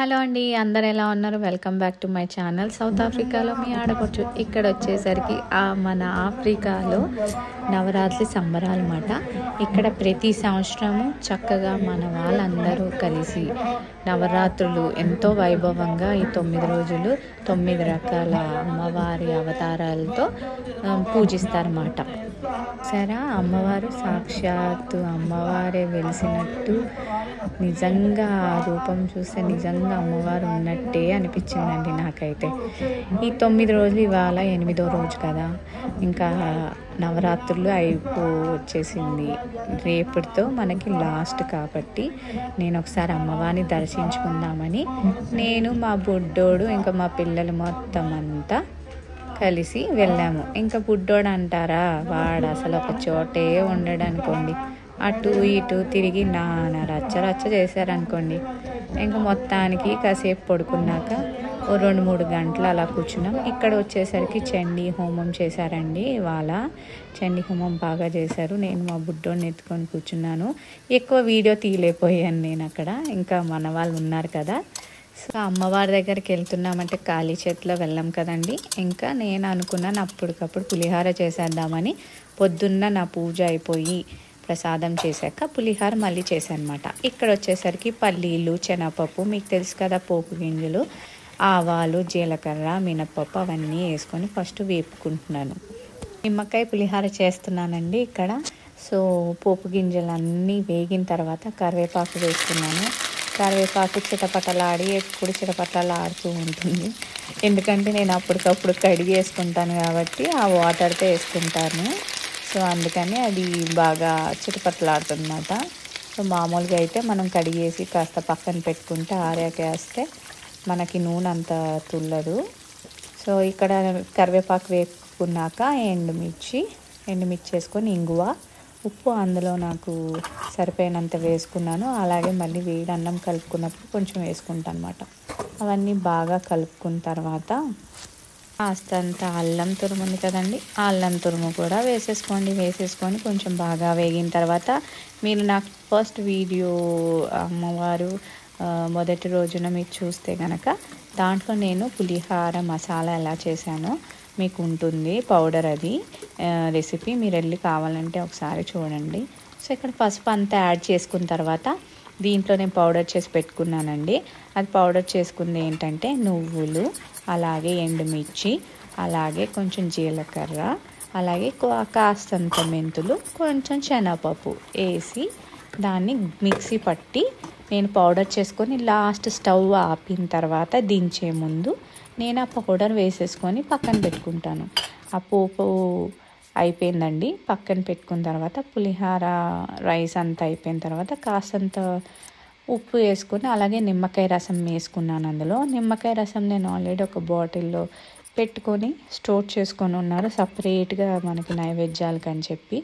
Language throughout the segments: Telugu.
హలో అండి అందరు ఎలా ఉన్నారు? Welcome back to my channel south ఆఫ్రికాలో మీ ఆడపడుచు ఇక్కడ వచ్చేసరికి ఆ మన ఆఫ్రికాలో నవరాత్రి సంబరాలు అన్నమాట. ఇక్కడ ప్రతి సంవత్సరము చక్కగా మన వాళ్ళందరూ కలిసి నవరాత్రులు ఎంతో వైభవంగా ఈ తొమ్మిది రోజులు తొమ్మిది రకాల అమ్మవారి అవతారాలతో పూజిస్తారన్నమాట. సరే అమ్మవారు సాక్షాత్తు అమ్మవారే వెలిసినట్టు నిజంగా ఆ రూపం చూస్తే నిజంగా అమ్మవారు ఉన్నట్టే అనిపించిందండి నాకైతే. ఈ తొమ్మిది రోజులు ఇవాళ ఎనిమిదో రోజు కదా. ఇంకా నవరాత్రులు అయిపో వచ్చేసింది రేపటితో మనకి లాస్ట్ కాబట్టి నేను ఒకసారి అమ్మవారిని దర్శించుకుందామని నేను మా బుడ్డోడు ఇంకా మా పిల్లలు మొత్తం అంతా కలిసి వెళ్ళాము. ఇంకా బుడ్డోడు అంటారా? వాడు అసలు ఒక చోటే ఉండడు అనుకోండి అటు ఇటు తిరిగి నాన్న రచ్చ రచ్చ చేశారనుకోండి. ఇంకా మొత్తానికి కాసేపు పడుకున్నాక ఓ రెండు మూడు గంటలు అలా కూర్చున్నాం. ఇక్కడ వచ్చేసరికి చండి హోమం చేశారండి ఇవాళ. చండి హోమం బాగా చేశారు. నేను మా బుడ్డోని ఎత్తుకొని కూర్చున్నాను. ఎక్కువ వీడియో తీయలేకపోయాను నేను అక్కడ. ఇంకా మన వాళ్ళు ఉన్నారు కదా. సో అమ్మవారి దగ్గరికి వెళ్తున్నామంటే ఖాళీ చేతిలో వెళ్ళాం కదండి. ఇంకా నేను అనుకున్నాను అప్పటికప్పుడు పులిహార చేసేద్దామని. పొద్దున్న నా పూజ అయిపోయి ప్రసాదం చేశాక పులిహార మళ్ళీ చేశానమాట. ఇక్కడ వచ్చేసరికి పల్లీలు శనగపప్పు మీకు తెలుసు కదా పోపు గింజలు. ఆవాలు జీలకర్ర మినప్పప్పు అవన్నీ వేసుకొని ఫస్ట్ వేపుకుంటున్నాను. నిమ్మకాయ పులిహార చేస్తున్నానండి ఇక్కడ. సో పోపు గింజలు అన్నీ వేగిన తర్వాత కరివేపాకు వేసుకున్నాను కరివేపాకు చిటపటలాడి ఎప్పుడు చిటపటలాడుతూ ఉంటుంది. ఎందుకంటే నేను అప్పటికప్పుడు కడిగి వేసుకుంటాను కాబట్టి ఆ వాటర్తో వేసుకుంటాను. సో అందుకని అది బాగా చిటపటలాడుతుందన్నమాట. సో మామూలుగా అయితే మనం కడిగేసి కాస్త పక్కన పెట్టుకుంటే ఆరాక వేస్తే మనకి నూనె అంత తుల్లదు. సో ఇక్కడ కరివేపాకు వేపుకున్నాక ఎండుమిర్చి ఎండుమిర్చి వేసుకొని ఇంగువ ఉప్పు అందులో నాకు సరిపోయినంత వేసుకున్నాను. అలాగే మళ్ళీ వేడి అన్నం కలుపుకున్నప్పుడు కొంచెం వేసుకుంటాను అనమాట అవన్నీ బాగా కలుపుకున్న తర్వాత కాస్తంత అల్లం తురుము ఉంది కదండి ఆ అల్లం తురుము కూడా వేసేసుకోండి. వేసేసుకొని కొంచెం బాగా వేగిన తర్వాత మీరు నాకు ఫస్ట్ వీడియో అమ్మవారు మొదటి రోజున మీరు చూస్తే కనుక దాంట్లో నేను పులిహార మసాలా ఎలా చేశానో మీకు ఉంటుంది పౌడర్ అది. రెసిపీ మీరు వెళ్ళి కావాలంటే ఒకసారి చూడండి. సో ఇక్కడ పసుపు అంతా యాడ్ చేసుకున్న తర్వాత దీంట్లో నేను పౌడర్ చేసి పెట్టుకున్నానండి. అది పౌడర్ చేసుకుంది ఏంటంటే నువ్వులు అలాగే ఎండుమిర్చి అలాగే కొంచెం జీలకర్ర అలాగే కా- కాస్తంత మెంతులు కొంచెం శనగపప్పు వేసి దాన్ని మిక్సీ పట్టి నేను పౌడర్ చేసుకొని లాస్ట్ స్టవ్ ఆపిన తర్వాత దించే ముందు నేను ఆ పౌడర్ వేసేసుకొని పక్కన పెట్టుకుంటాను. ఆ పోపు అయిపోయిందండి. పక్కన పెట్టుకున్న తర్వాత పులిహార రైస్ అంతా అయిపోయిన తర్వాత కాస్తంత ఉప్పు వేసుకొని అలాగే నిమ్మకాయ రసం వేసుకున్నాను అందులో. నిమ్మకాయ రసం నేను ఆల్రెడీ ఒక బాటిల్లో పెట్టుకొని స్టోర్ చేసుకొని ఉన్నారు. సపరేట్గా మనకి నైవేద్యాలకు అని చెప్పి.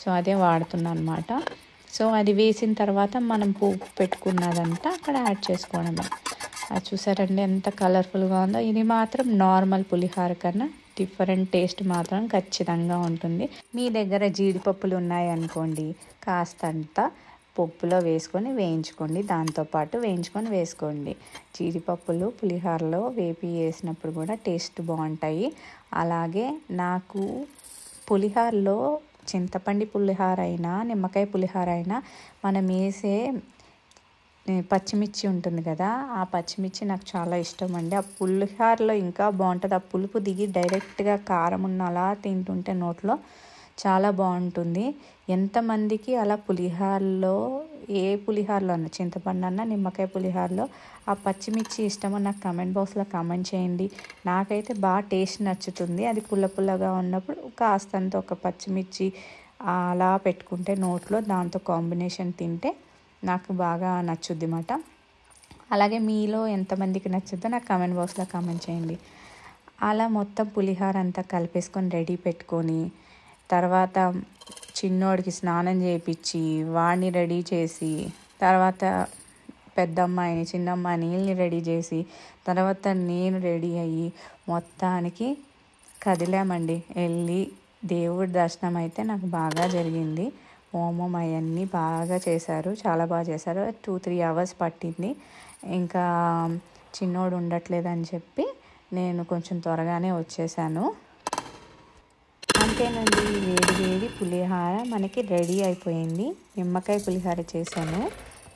సో అదే వాడుతున్నాను అనమాట సో అది వేసిన తర్వాత మనం పోపు పెట్టుకున్నదంతా అక్కడ యాడ్ చేసుకోవడమే. అది చూసారండి ఎంత కలర్ఫుల్గా ఉందో. ఇది మాత్రం నార్మల్ పులిహార కన్నా డిఫరెంట్ టేస్ట్ మాత్రం ఖచ్చితంగా ఉంటుంది. మీ దగ్గర జీడిపప్పులు ఉన్నాయనుకోండి కాస్తంత పప్పులో వేసుకొని వేయించుకోండి. దాంతోపాటు వేయించుకొని వేసుకోండి. జీడిపప్పులు పులిహోరలో వేపి వేసినప్పుడు కూడా టేస్ట్ బాగుంటాయి. అలాగే నాకు పులిహోరలో చింతపండి పులిహోర అయినా నిమ్మకాయ పులిహోర అయినా మనం వేసే పచ్చిమిర్చి ఉంటుంది కదా ఆ పచ్చిమిర్చి నాకు చాలా ఇష్టం అండి. ఆ పులిహోరలో ఇంకా బాగుంటుంది. ఆ పులుపు దిగి డైరెక్ట్గా కారం ఉన్న అలా తింటుంటే నోట్లో చాలా బాగుంటుంది. ఎంతమందికి అలా పులిహోరలో ఏ పులిహోరలో అన్న చింతపండు అన్న నిమ్మకాయ పులిహోరలో ఆ పచ్చిమిర్చి ఇష్టమో నాకు కమెంట్ బాక్స్లో కమెంట్ చేయండి. నాకైతే బాగా టేస్ట్ నచ్చుతుంది. అది పుల్ల పుల్లగా ఉన్నప్పుడు కాస్తంత ఒక పచ్చిమిర్చి అలా పెట్టుకుంటే నోట్లో దాంతో కాంబినేషన్ తింటే నాకు బాగా నచ్చుద్ది అన్నమాట అలాగే మీలో ఎంతమందికి నచ్చుద్దో నాకు కామెంట్ బాక్స్లో కమెంట్ చేయండి. అలా మొత్తం పులిహోర అంతా కలిపేసుకొని రెడీ పెట్టుకొని తర్వాత చిన్నోడికి స్నానం చేయించి వాడిని రెడీ చేసి తర్వాత పెద్ద అమ్మాయిని చిన్న అమ్మాయిని రెడీ చేసి తర్వాత నేను రెడీ అయ్యి మొత్తానికి కదిలామండి. వెళ్ళి దేవుడి దర్శనం అయితే నాకు బాగా జరిగింది. హోమం అవన్నీ బాగా చేశారు చాలా బాగా చేశారు. టూ త్రీ అవర్స్ పట్టింది. ఇంకా చిన్నోడు ఉండట్లేదని చెప్పి నేను కొంచెం త్వరగానే వచ్చేసాను. అంతేనండి. వేడి వేడి పులిహార మనకి రెడీ అయిపోయింది. నిమ్మకాయ పులిహార చేశాను.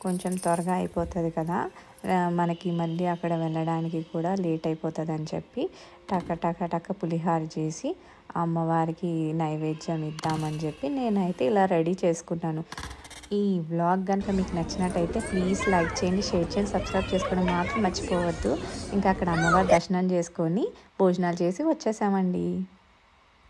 కొంచెం త్వరగా అయిపోతుంది కదా. మనకి మళ్ళీ అక్కడ వెళ్ళడానికి కూడా లేట్ అయిపోతుంది అని చెప్పి టక టక టక పులిహార చేసి అమ్మవారికి నైవేద్యం ఇద్దామని చెప్పి నేనైతే ఇలా రెడీ చేసుకున్నాను. ఈ బ్లాగ్ కనుక మీకు నచ్చినట్టయితే ప్లీజ్ లైక్ చేయండి షేర్ చేయండి సబ్స్క్రైబ్ చేసుకోవడం మాత్రం మర్చిపోవద్దు. ఇంకా అక్కడ అమ్మవారి దర్శనం చేసుకొని భోజనాలు చేసి వచ్చేసామండి.